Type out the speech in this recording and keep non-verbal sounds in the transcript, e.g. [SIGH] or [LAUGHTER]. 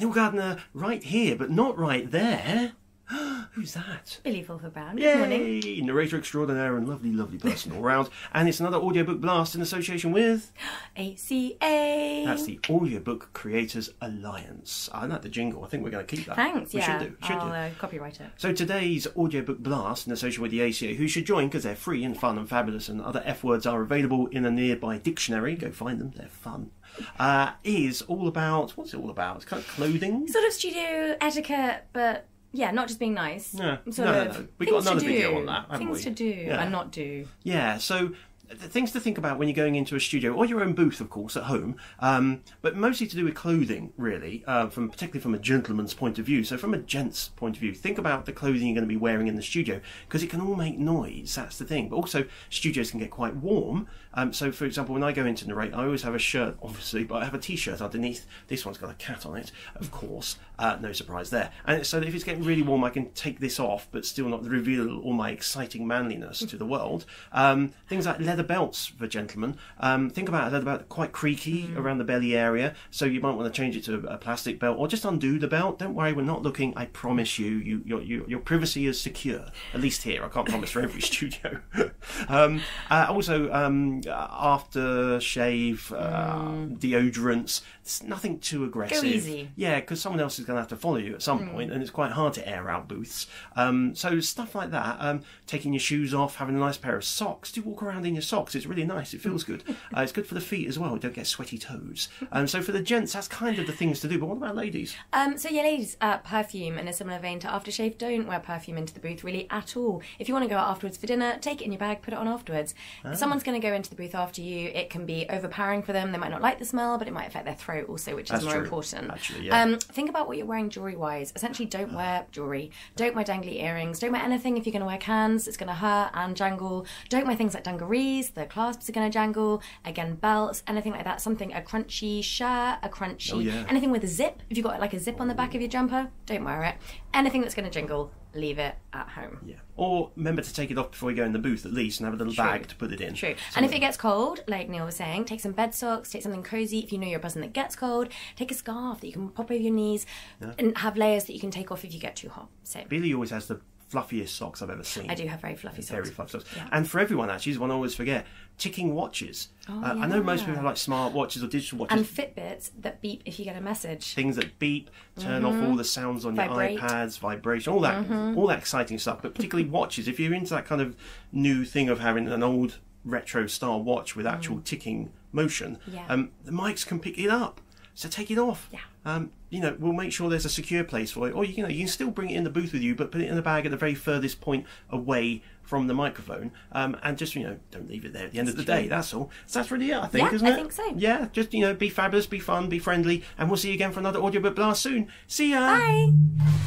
Neil Gardner right here, but not right there. Who's that? Billie Fulford-Brown. Yay! Good morning. Narrator extraordinaire and lovely, lovely person all round. And it's another audiobook blast in association with. [GASPS] ACA. That's the Audiobook Creators Alliance. I like the jingle. I think we're going to keep that. Thanks. We yeah. should do. Should I'll do. uh, copyright it. So today's audiobook blast in association with the ACA, who should join because they're free and fun and fabulous, and other F words are available in a nearby dictionary. Go find them; they're fun. Uh, is all about what's it all about? It's kind of clothing. Sort of studio etiquette, but yeah, not just being nice. Yeah. Sort No, no, no. We got another video do. on that, Things we? to do Yeah. and not do. Yeah, so things to think about when you're going into a studio or your own booth, of course, at home, um, but mostly to do with clothing, really, uh, from particularly from a gentleman's point of view. So, from a gent's point of view, think about the clothing you're going to be wearing in the studio because it can all make noise. That's the thing. But also, studios can get quite warm. Um, so, for example, when I go into narrate, I always have a shirt, obviously, but I have a t-shirt underneath. This one's got a cat on it, of course. Uh, no surprise there. And so, if it's getting really warm, I can take this off, but still not reveal all my exciting manliness to the world. Um, things like leather belts for gentlemen. Um, think about a leather belt quite creaky around the belly area, so you might want to change it to a plastic belt or just undo the belt. Don't worry, we're not looking. I promise you, you your, your, your privacy is secure. At least here, I can't promise for every [LAUGHS] studio. [LAUGHS] um, uh, also, um, after shave, uh, deodorants. It's nothing too aggressive. Go easy. Yeah, because someone else is going to have to follow you at some point, and it's quite hard to air out booths. Um, so stuff like that, um, taking your shoes off, having a nice pair of socks. Do you walk around in your socks. It's really nice. It feels good. [LAUGHS] Uh, it's good for the feet as well. You don't get sweaty toes. Um, so for the gents, that's kind of the things to do. But what about ladies? Um, so yeah, ladies, uh, perfume in a similar vein to aftershave. Don't wear perfume into the booth really at all. If you want to go out afterwards for dinner, take it in your bag, put it on afterwards. Ah. If someone's going to go into the booth after you, it can be overpowering for them. They might not like the smell, but it might affect their throat also, which That's is more true, important. actually, yeah. Um, think about what you're wearing jewelry wise. Essentially, don't wear jewelry. Don't wear dangly earrings. Don't wear anything if you're going to wear cans. It's going to hurt and jangle. Don't wear things like dungarees. The clasps are going to jangle. Again, belts, anything like that. Something a crunchy shirt, a crunchy Oh, yeah. anything with a zip. If you've got like a zip on the back of your jumper, don't wear it. Anything that's going to jingle, leave it at home. Yeah. Or remember to take it off before you go in the booth at least, and have a little bag to put it in. True. And if it gets cold, like Neil was saying, take some bed socks, take something cozy. If you know you're a person that gets cold, take a scarf that you can pop over your knees and have layers that you can take off if you get too hot. So Billie always has the fluffiest socks I've ever seen. I do have very fluffy socks. Very fluffy socks. And for everyone, actually, is one I always forget ticking watches. uh, I know most people have like smart watches or digital watches. Oh, And Fitbits that beep if you get a message. things that beep, turn off all the sounds on Vibrate. your iPads, vibration, all that, all that exciting stuff. But particularly [LAUGHS] watches. If you're into that kind of new thing of having an old retro style watch with actual ticking motion, Yeah. um, the mics can pick it up. So take it off. Yeah. Um, you know, we'll make sure there's a secure place for it, or you know, you can still bring it in the booth with you, but put it in the bag at the very furthest point away from the microphone, um, and just you know, don't leave it there at the end of the day. That's all. So that's really it, I think, Yeah, isn't I it? think so. Yeah, just you know, be fabulous, be fun, be friendly, and we'll see you again for another audiobook blast soon. See ya. Bye.